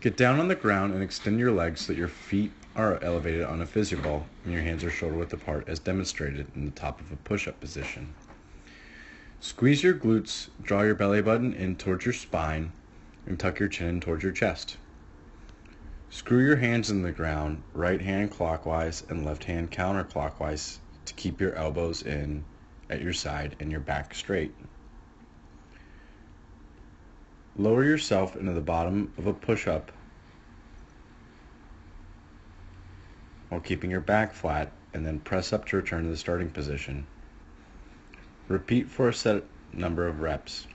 Get down on the ground and extend your legs so that your feet are elevated on a physio ball and your hands are shoulder width apart as demonstrated in the top of a push-up position. Squeeze your glutes, draw your belly button in towards your spine, and tuck your chin in towards your chest. Screw your hands in the ground, right hand clockwise and left hand counterclockwise to keep your elbows in at your side and your back straight. Lower yourself into the bottom of a push up while keeping your back flat and then press up to return to the starting position. Repeat for a set number of reps.